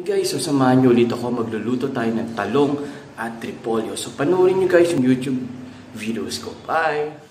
Yun guys, so samahan nyo ulit ako. Magluluto tayo ng talong at tripolyo. So panoorin nyo guys yung YouTube videos ko. Bye!